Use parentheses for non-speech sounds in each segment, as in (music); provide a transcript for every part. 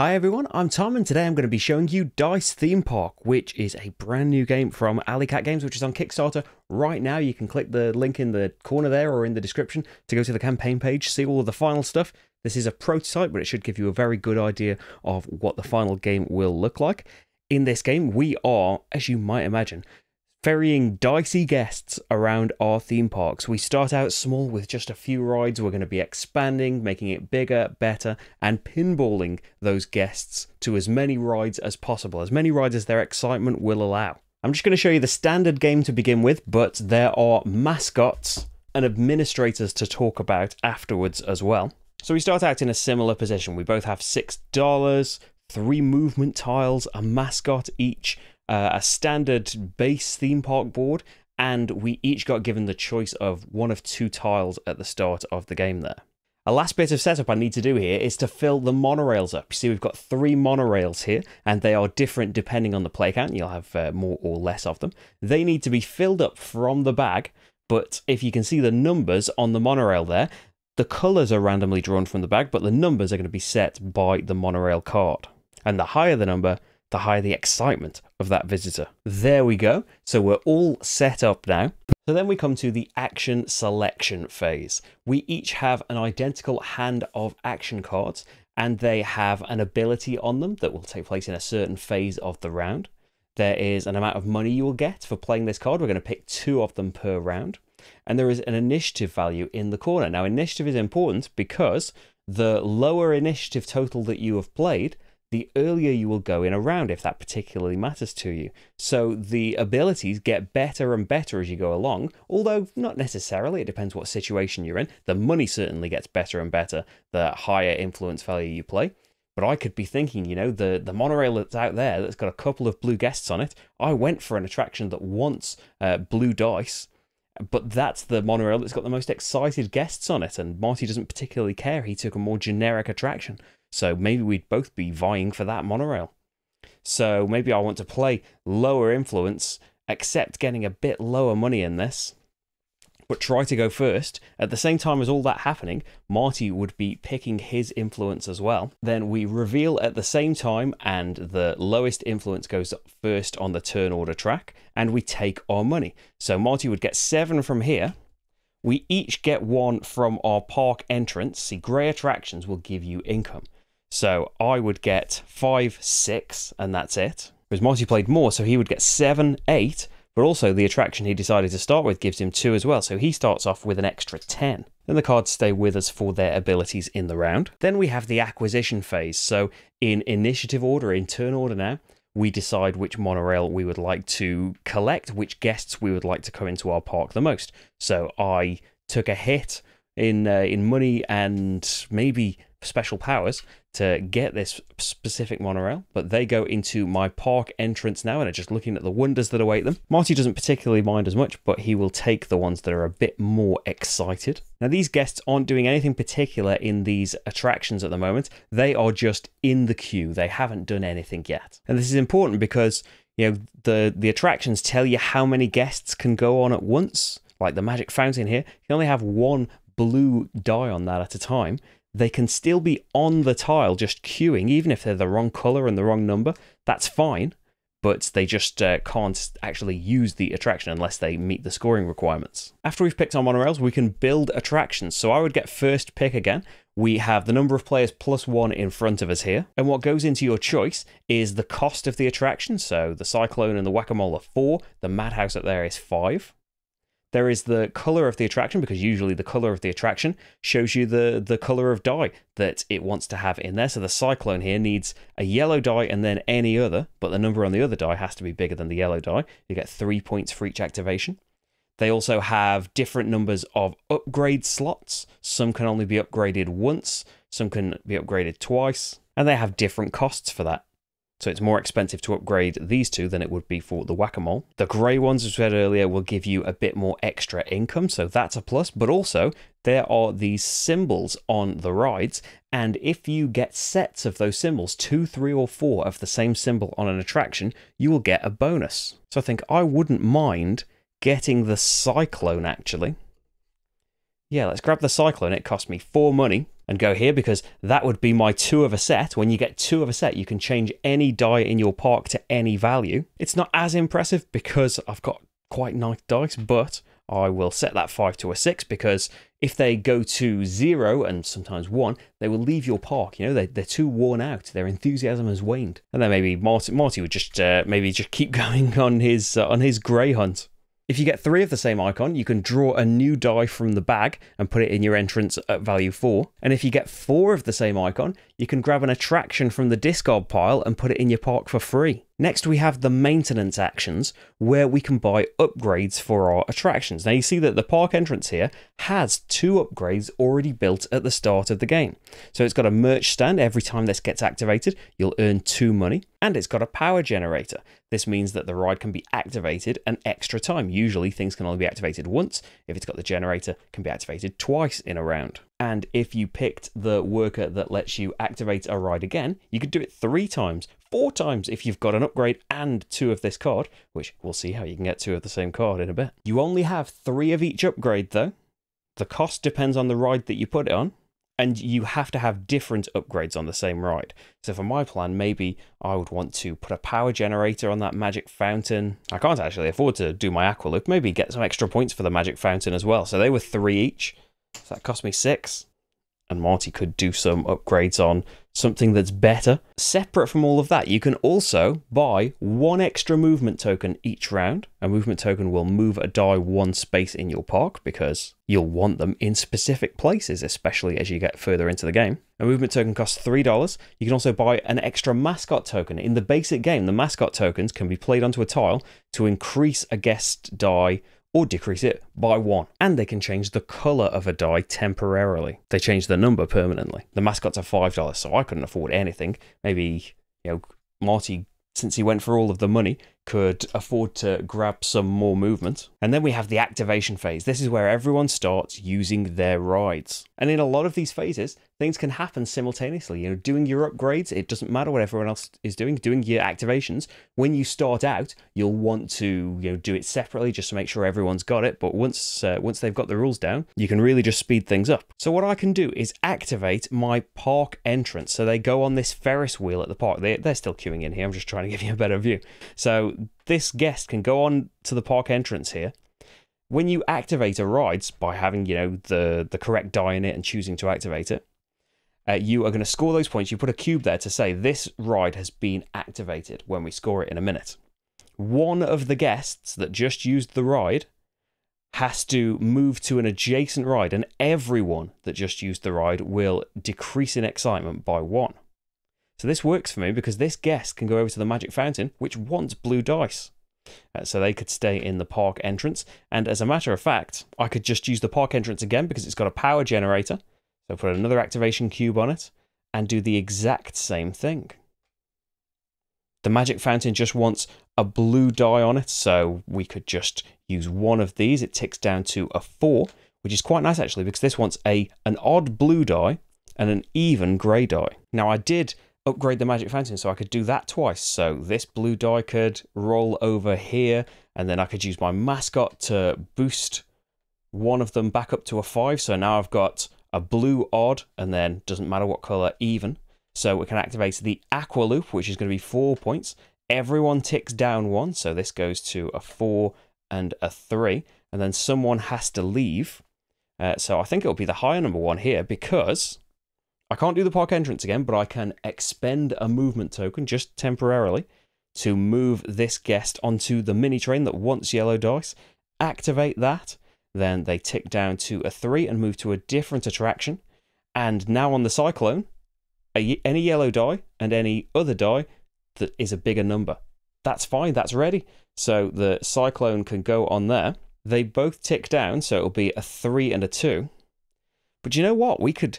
Hi everyone, I'm Tom and today I'm going to be showing you Dice Theme Park, which is a brand new game from Alley Cat Games, which is on Kickstarter right now. You can click the link in the corner there or in the description to go to the campaign page, see all of the final stuff. This is a prototype, but it should give you a very good idea of what the final game will look like. In this game, we are, as you might imagine, ferrying dicey guests around our theme parks. We start out small with just a few rides. We're going to be expanding, making it bigger, better, and pinballing those guests to as many rides as possible, as many rides as their excitement will allow. I'm just going to show you the standard game to begin with, but there are mascots and administrators to talk about afterwards as well. So we start out in a similar position. We both have $6, three movement tiles, a mascot each, uh, a standard base theme park board, and we each got given the choice of one of two tiles at the start of the game there. A last bit of setup I need to do here is to fill the monorails up. You see, we've got three monorails here, and they are different depending on the play count. You'll have uh, more or less of them. They need to be filled up from the bag, but if you can see the numbers on the monorail there, the colours are randomly drawn from the bag, but the numbers are going to be set by the monorail card. And the higher the number, the higher the excitement of that visitor. There we go. So we're all set up now. So then we come to the action selection phase. We each have an identical hand of action cards and they have an ability on them that will take place in a certain phase of the round. There is an amount of money you will get for playing this card. We're going to pick two of them per round. And there is an initiative value in the corner. Now, initiative is important because the lower initiative total that you have played, the earlier you will go in a round if that particularly matters to you. So the abilities get better and better as you go along, although not necessarily. It depends what situation you're in. The money certainly gets better and better the higher influence value you play. But I could be thinking, you know, the, the monorail that's out there that's got a couple of blue guests on it. I went for an attraction that wants uh, blue dice, but that's the monorail that's got the most excited guests on it. And Marty doesn't particularly care. He took a more generic attraction. So maybe we'd both be vying for that monorail. So maybe I want to play lower influence, accept getting a bit lower money in this, but try to go first. At the same time as all that happening, Marty would be picking his influence as well. Then we reveal at the same time, and the lowest influence goes first on the turn order track, and we take our money. So Marty would get seven from here, we each get one from our park entrance. See, grey attractions will give you income. So I would get five, six, and that's it. Because Marty played more, so he would get seven, eight, but also the attraction he decided to start with gives him two as well, so he starts off with an extra 10. Then the cards stay with us for their abilities in the round. Then we have the acquisition phase. So in initiative order, in turn order now, we decide which monorail we would like to collect, which guests we would like to come into our park the most. So I took a hit in uh, in money and maybe special powers to get this specific monorail, but they go into my park entrance now and are just looking at the wonders that await them. Marty doesn't particularly mind as much, but he will take the ones that are a bit more excited. Now, these guests aren't doing anything particular in these attractions at the moment. They are just in the queue. They haven't done anything yet. And this is important because, you know, the, the attractions tell you how many guests can go on at once. Like the magic fountain here, you only have one blue die on that at a time they can still be on the tile just queuing, even if they're the wrong color and the wrong number. That's fine, but they just uh, can't actually use the attraction unless they meet the scoring requirements. After we've picked our monorails, we can build attractions. So I would get first pick again. We have the number of players plus one in front of us here. And what goes into your choice is the cost of the attraction. So the Cyclone and the Whack-A-Mole are four. The Madhouse up there is five. There is the color of the attraction because usually the color of the attraction shows you the the color of die that it wants to have in there. So the cyclone here needs a yellow die and then any other, but the number on the other die has to be bigger than the yellow die. You get 3 points for each activation. They also have different numbers of upgrade slots. Some can only be upgraded once, some can be upgraded twice, and they have different costs for that. So it's more expensive to upgrade these two than it would be for the whack-a-mole. The grey ones, as we said earlier, will give you a bit more extra income, so that's a plus. But also, there are these symbols on the rides, and if you get sets of those symbols, two, three, or four of the same symbol on an attraction, you will get a bonus. So I think I wouldn't mind getting the Cyclone, actually. Yeah, let's grab the Cyclone. It cost me four money, and go here because that would be my two of a set. When you get two of a set, you can change any die in your park to any value. It's not as impressive because I've got quite nice dice, but I will set that 5 to a 6 because if they go to 0 and sometimes 1, they will leave your park. You know, they're, they're too worn out. Their enthusiasm has waned. And then maybe Marty, Marty would just uh, maybe just keep (laughs) going on his, uh, on his grey hunt. If you get three of the same icon, you can draw a new die from the bag and put it in your entrance at value 4. And if you get four of the same icon, you can grab an attraction from the discard pile and put it in your park for free. Next, we have the maintenance actions where we can buy upgrades for our attractions. Now, you see that the park entrance here has two upgrades already built at the start of the game. So, it's got a merch stand. Every time this gets activated, you'll earn two money. And it's got a power generator. This means that the ride can be activated an extra time. Usually, things can only be activated once. If it's got the generator, can be activated twice in a round. And if you picked the worker that lets you activate a ride again, you could do it three times, four times if you've got an upgrade and two of this card, which we'll see how you can get two of the same card in a bit. You only have three of each upgrade though. The cost depends on the ride that you put it on, and you have to have different upgrades on the same ride. So for my plan, maybe I would want to put a power generator on that magic fountain. I can't actually afford to do my aqua loop. Maybe get some extra points for the magic fountain as well. So they were three each. So that cost me six. And Marty could do some upgrades on something that's better. Separate from all of that, you can also buy one extra movement token each round. A movement token will move a die one space in your park because you'll want them in specific places, especially as you get further into the game. A movement token costs $3. You can also buy an extra mascot token. In the basic game, the mascot tokens can be played onto a tile to increase a guest die or decrease it by one. And they can change the colour of a die temporarily. They change the number permanently. The mascots are $5, so I couldn't afford anything. Maybe, you know, Marty, since he went for all of the money, could afford to grab some more movement. And then we have the activation phase. This is where everyone starts using their rides. And in a lot of these phases, things can happen simultaneously. You know, doing your upgrades, it doesn't matter what everyone else is doing, doing your activations. When you start out, you'll want to, you know, do it separately just to make sure everyone's got it. But once uh, once they've got the rules down, you can really just speed things up. So what I can do is activate my park entrance. So they go on this Ferris wheel at the park. They, they're still queuing in here. I'm just trying to give you a better view. So this guest can go on to the park entrance here when you activate a ride by having you know the the correct die in it and choosing to activate it uh, you are going to score those points. You put a cube there to say this ride has been activated when we score it in a minute. One of the guests that just used the ride has to move to an adjacent ride, and everyone that just used the ride will decrease in excitement by one. So this works for me because this guest can go over to the magic fountain, which wants blue dice. Uh, so they could stay in the park entrance. And as a matter of fact, I could just use the park entrance again because it's got a power generator. So put another activation cube on it and do the exact same thing. The magic fountain just wants a blue die on it, so we could just use one of these. It ticks down to a four, which is quite nice actually, because this wants a an odd blue die and an even grey die. Now I did upgrade the magic fountain so I could do that twice. So this blue die could roll over here, and then I could use my mascot to boost one of them back up to a five. So now I've got a blue odd, and then doesn't matter what color, even. So we can activate the aqua loop, which is going to be four points. Everyone ticks down one, so this goes to a four and a three, and then someone has to leave. Uh, so I think it'll be the higher number one here because I can't do the park entrance again, but I can expend a movement token just temporarily to move this guest onto the mini train that wants yellow dice. Activate that, then they tick down to a 3 and move to a different attraction. And now on the Cyclone, a, any yellow die and any other die that is a bigger number. That's fine, that's ready. So the Cyclone can go on there. They both tick down, so it'll be a 3 and a 2. But you know what? We could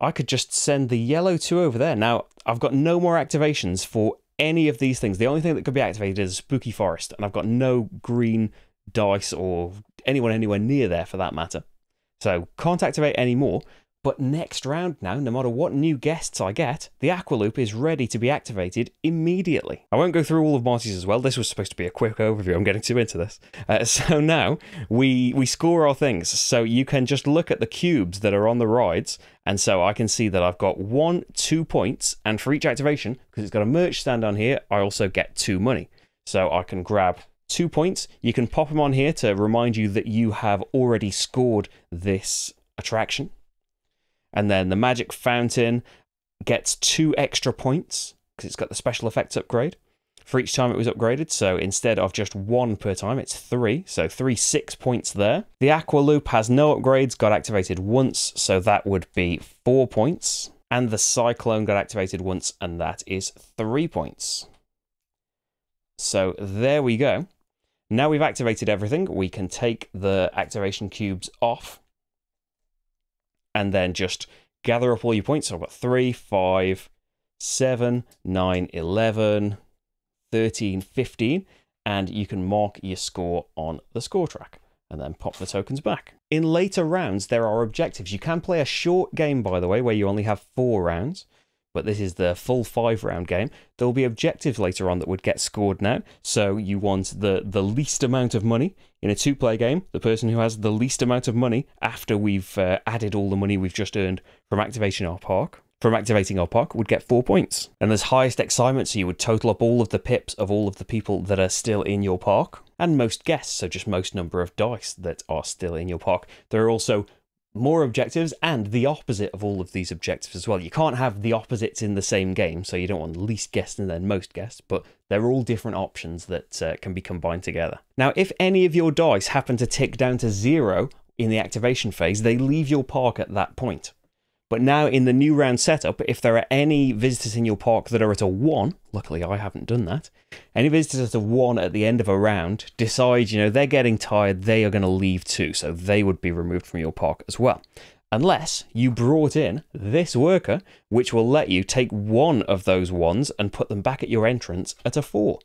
I could just send the yellow 2 over there. Now, I've got no more activations for any of these things. The only thing that could be activated is Spooky Forest, and I've got no green dice or anyone anywhere near there for that matter. So can't activate any more. But next round now, no matter what new guests I get, the Aqua Loop is ready to be activated immediately. I won't go through all of Marty's as well. This was supposed to be a quick overview. I'm getting too into this. Uh, (laughs) so now we we score our things. So you can just look at the cubes that are on the rides, and so I can see that I've got one, two points, and for each activation, because it's got a merch stand on here, I also get two money. So I can grab two points. You can pop them on here to remind you that you have already scored this attraction. And then the magic fountain gets two extra points because it's got the special effects upgrade for each time it was upgraded. So instead of just one per time, it's three. So three six points there. The Aqua Loop has no upgrades, got activated once, so that would be four points. And the Cyclone got activated once, and that is three points. So there we go. Now we've activated everything, we can take the activation cubes off and then just gather up all your points. So I've got 3, 5, 7, 9, 11, 13, 15, and you can mark your score on the score track and then pop the tokens back. In later rounds, there are objectives. You can play a short game, by the way, where you only have four rounds but this is the full five round game. There will be objectives later on that would get scored now. So you want the, the least amount of money in a two player game. The person who has the least amount of money after we've uh, added all the money we've just earned from activation our park. From activating our park would get four points. And there's highest excitement, so you would total up all of the pips of all of the people that are still in your park, and most guests, so just most number of dice that are still in your park. There are also more objectives and the opposite of all of these objectives as well. You can't have the opposites in the same game, so you don't want least guests and then most guests, but they're all different options that uh, can be combined together. Now, if any of your dice happen to tick down to zero in the activation phase, they leave your park at that point. But now in the new round setup, if there are any visitors in your park that are at a 1, luckily I haven't done that, any visitors at a 1 at the end of a round decide, you know, they're getting tired, they are going to leave too, so they would be removed from your park as well. Unless you brought in this worker, which will let you take one of those ones and put them back at your entrance at a 4.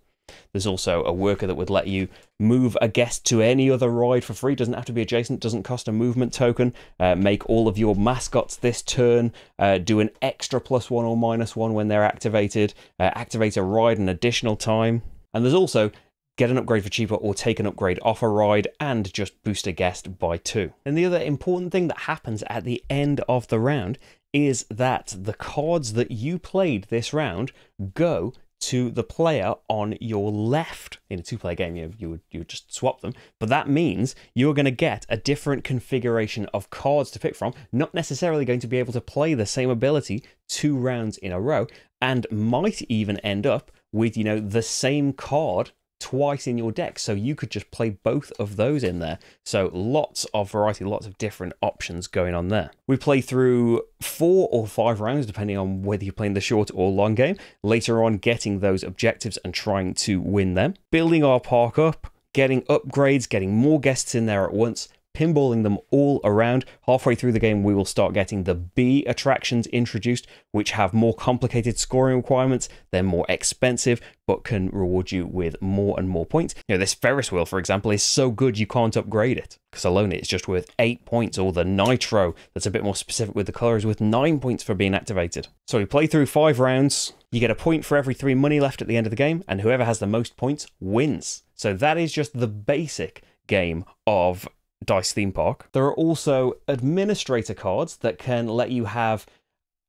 There's also a worker that would let you move a guest to any other ride for free. Doesn't have to be adjacent, doesn't cost a movement token. Uh, make all of your mascots this turn, uh, do an extra plus one or minus one when they're activated, uh, activate a ride an additional time. And there's also get an upgrade for cheaper or take an upgrade off a ride and just boost a guest by two. And the other important thing that happens at the end of the round is that the cards that you played this round go to the player on your left. In a two-player game, you, you, would, you would just swap them. But that means you're going to get a different configuration of cards to pick from, not necessarily going to be able to play the same ability two rounds in a row, and might even end up with, you know, the same card twice in your deck. So you could just play both of those in there. So lots of variety, lots of different options going on there. We play through four or five rounds, depending on whether you're playing the short or long game. Later on, getting those objectives and trying to win them. Building our park up, getting upgrades, getting more guests in there at once, pinballing them all around. Halfway through the game, we will start getting the B attractions introduced, which have more complicated scoring requirements. They're more expensive, but can reward you with more and more points. You know, this Ferris wheel, for example, is so good you can't upgrade it because alone it's just worth eight points. Or the Nitro, that's a bit more specific with the color, is worth nine points for being activated. So you play through five rounds. You get a point for every three money left at the end of the game, and whoever has the most points wins. So that is just the basic game of Dice Theme Park. There are also administrator cards that can let you have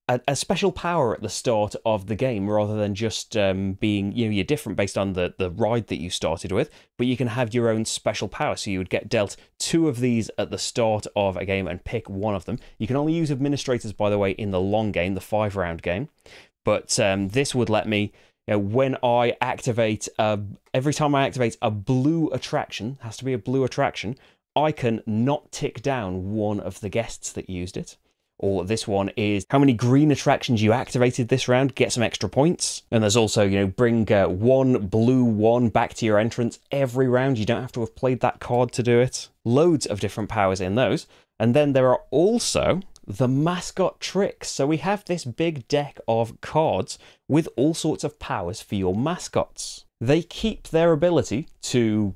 a, a special power at the start of the game rather than just um, being, you know, you're different based on the, the ride that you started with, but you can have your own special power. So you would get dealt two of these at the start of a game and pick one of them. You can only use administrators, by the way, in the long game, the five round game, but um, this would let me you know, when I activate, uh, every time I activate a blue attraction, has to be a blue attraction, I can not tick down one of the guests that used it. Or this one is how many green attractions you activated this round, get some extra points. And there's also, you know, bring uh, one blue one back to your entrance every round. You don't have to have played that card to do it. Loads of different powers in those. And then there are also the mascot tricks. So we have this big deck of cards with all sorts of powers for your mascots. They keep their ability to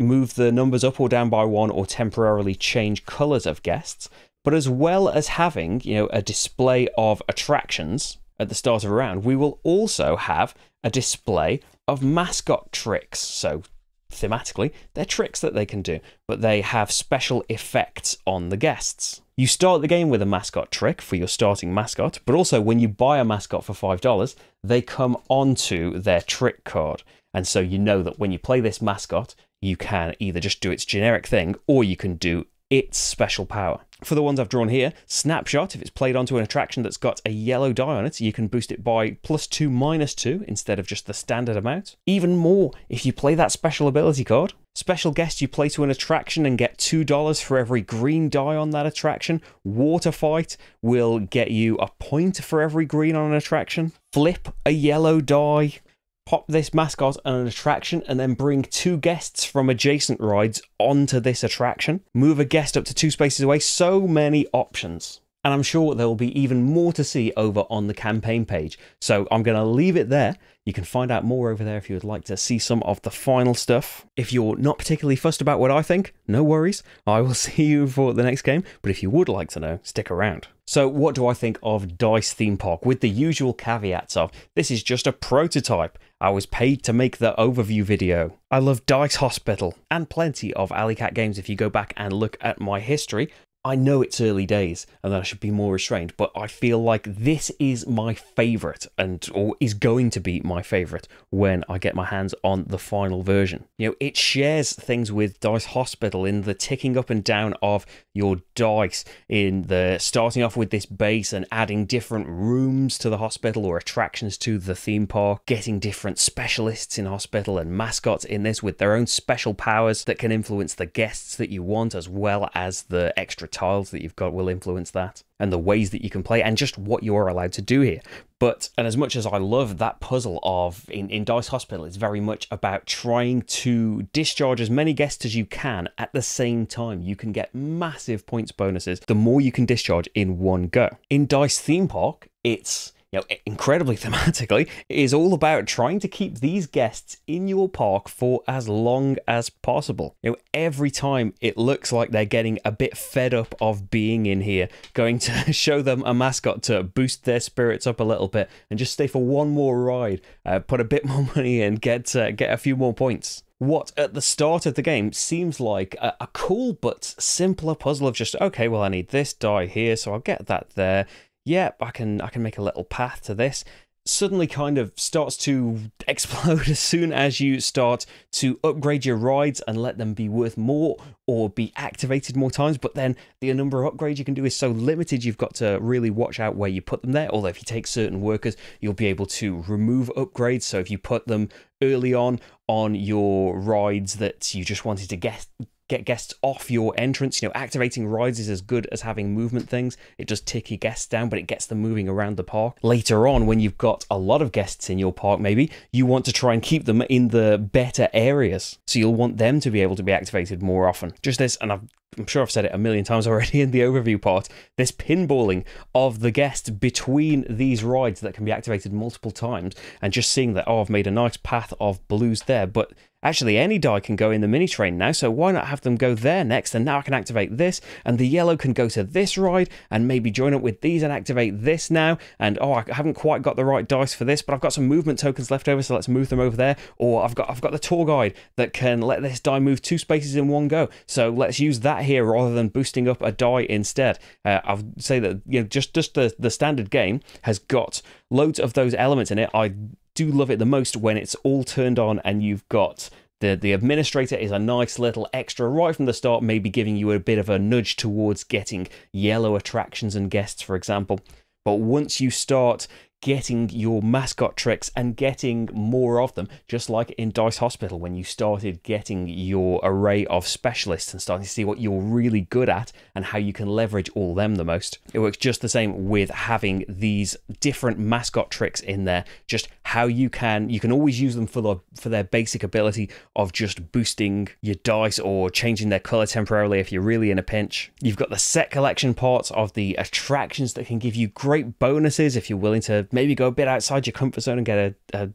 move the numbers up or down by one or temporarily change colours of guests, But as well as having, you know, a display of attractions at the start of a round, we will also have a display of mascot tricks. So thematically, they're tricks that they can do, but they have special effects on the guests. You start the game with a mascot trick for your starting mascot, but also when you buy a mascot for $5, they come onto their trick card. And so you know that when you play this mascot, you can either just do its generic thing or you can do its special power. For the ones I've drawn here, Snapshot, if it's played onto an attraction that's got a yellow die on it, you can boost it by plus two, minus two, instead of just the standard amount. Even more, if you play that special ability card. Special guest you play to an attraction and get $2 for every green die on that attraction. Water Fight will get you a point for every green on an attraction. Flip a yellow die pop this mascot on an attraction and then bring two guests from adjacent rides onto this attraction. Move a guest up to two spaces away. So many options. And I'm sure there will be even more to see over on the campaign page. So I'm going to leave it there. You can find out more over there if you would like to see some of the final stuff. If you're not particularly fussed about what I think, no worries. I will (laughs) see you for the next game. But if you would like to know, stick around. So, what do I think of Dice Theme Park? With the usual caveats of this is just a prototype. I was paid to make the overview video. I love Dice Hospital and plenty of Alley Cat games. If you go back and look at my history, I know it's early days and that I should be more restrained, but I feel like this is my favorite and or is going to be my favorite when I get my hands on the final version. You know, it shares things with Dice Hospital in the ticking up and down of your dice, in the starting off with this base and adding different rooms to the hospital or attractions to the theme park, getting different specialists in hospital and mascots in this with their own special powers that can influence the guests that you want as well as the extra tiles that you've got will influence that and the ways that you can play and just what you are allowed to do here. But and as much as I love that puzzle of in, in Dice Hospital, it's very much about trying to discharge as many guests as you can at the same time. You can get massive points bonuses the more you can discharge in one go. In Dice Theme Park, it's you know, incredibly (laughs) thematically, is all about trying to keep these guests in your park for as long as possible. You know, every time it looks like they're getting a bit fed up of being in here, going to (laughs) show them a mascot to boost their spirits up a little bit and just stay for one more ride, uh, put a bit (laughs) more money in, get uh, get a few more points what at the start of the game seems like a, a, cool but simpler puzzle of just okay well i need this die here so i'll get that there yep, I can I can make a little path to this. Suddenly kind of starts to (laughs) explode as soon as you start to upgrade your rides and let them be worth more or be activated more times. But then the number of upgrades you can do is so limited you've got to really watch out where you put them there. Although if you take certain workers you'll be able to remove upgrades. So if you put them early on on your rides that you just wanted to get get guests off your entrance. You know, activating rides is as good as having movement things. It does tick your guests down, but it gets them moving around the park. Later on, when you've got a lot of guests in your park, maybe you want to try and keep them in the better areas. So you'll want them to be able to be activated more often. Just this, and I've I'm sure I've said it a million times already in the overview part, this pinballing of the guest between these rides that can be activated multiple times, and just seeing that, oh, I've made a nice path of blues there, but Actually, any die can go in the mini train now, so why not have them go there next? And now I can activate this, and the yellow can go to this ride, and maybe join up with these and activate this now. And oh, I haven't quite got the right dice for this, but I've got some movement tokens left over, so let's move them over there. Or I've got I've got the tour guide that can let this die move two spaces in one go. So let's use that here rather than boosting up a die instead. Uh, I'll say that you know just just the the standard game has got loads of those elements in it. I do love it the most when it's all turned on and you've got the the administrator is a nice little extra right from the start, maybe giving you a bit of a nudge towards getting yellow attractions and guests, for example. But once you start getting your mascot tricks and getting more of them, just like in Dice Hospital when you started getting your array of specialists and starting to see what you're really good at and how you can leverage all them the most. It works just the same with having these different mascot tricks in there, just how you can you can always use them for the for their basic ability of just boosting your dice or changing their color temporarily if you're really in a pinch. You've got the set collection parts of the attractions that can give you great bonuses if you're willing to maybe go a bit outside your comfort zone and get a, a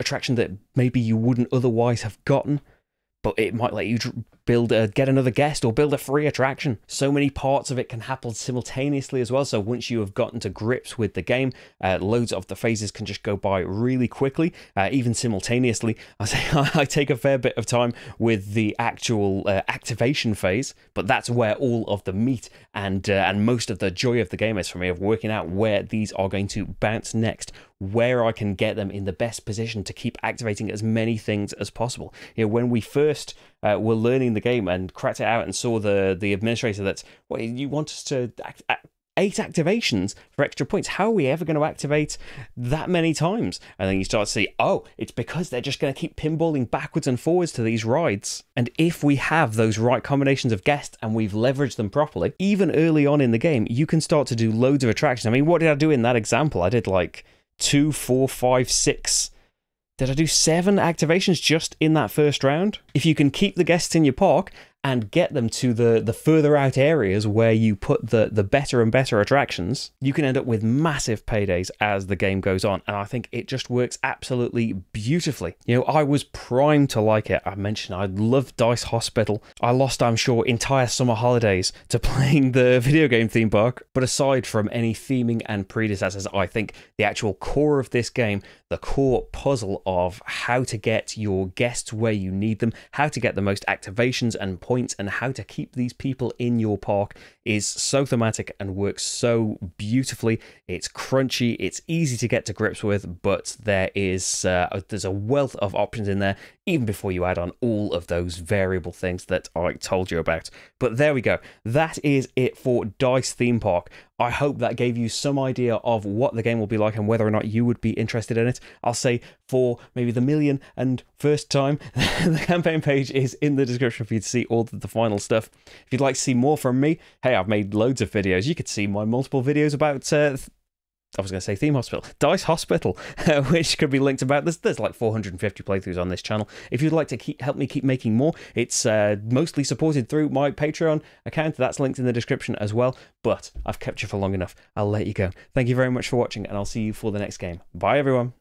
attraction that maybe you wouldn't otherwise have gotten. but it might let you build a get another guest or build a free attraction. So many parts of it can happen simultaneously as well. So once you have gotten to grips with the game, uh, loads of the phases can just go by really quickly, uh, even simultaneously. (laughs) I say I take a fair bit of time with the actual uh, activation phase, but that's where all of the meat and uh, and most of the joy of the game is for me of working out where these are going to bounce next where I can get them in the best position to keep activating as many things as possible. You know, when we first uh, were learning the game and cracked it out and saw the the administrator that's well, you want us to act, act, eight activations for extra points. How are we ever going to activate that many times? And then you start to see, oh, it's because they're just going to keep pinballing backwards and forwards to these rides. And if we have those right combinations of guests and we've leveraged them properly, even early on in the game, you can start to do loads of attractions. I mean, what did I do in that example? I did like two, four, five, six. Did I do seven activations just in that first round? If you can keep the guests in your park and get them to the, the further out areas where you put the, the better and better attractions, you can end up with massive paydays as the game goes on. And I think it just works absolutely beautifully. You know, I was primed to like it. I mentioned I love Dice Hospital. I lost, I'm sure, entire summer holidays to (laughs) playing the video game theme park. But aside from any theming and predecessors, I think the actual core of this game, the core puzzle of how to get your guests where you need them, how to get the most activations and points points and how to keep these people in your park is so thematic and works so beautifully. It's crunchy, it's easy to get to grips with, but there is uh, there's a wealth of options in there even before you add on all of those variable things that I told you about. But there we go. That is it for Dice Theme Park. I hope that gave you some idea of what the game will be like and whether or not you would be interested in it. I'll say for maybe the million and first time, (laughs) the campaign page is in the description for you to see all the final stuff. If you'd like to see more from me, hey, I've made loads of videos. You could see my multiple videos about uh, I was going to say Theme Hospital, Dice Hospital, uh, (laughs) which could be linked about. There's, there's like 450 playthroughs on this channel. If you'd like to keep, help me keep making more, it's uh, mostly supported through my Patreon account. That's linked in the description as well. But I've kept you for long enough. I'll let you go. Thank you very much for watching, and I'll see you for the next game. Bye, everyone.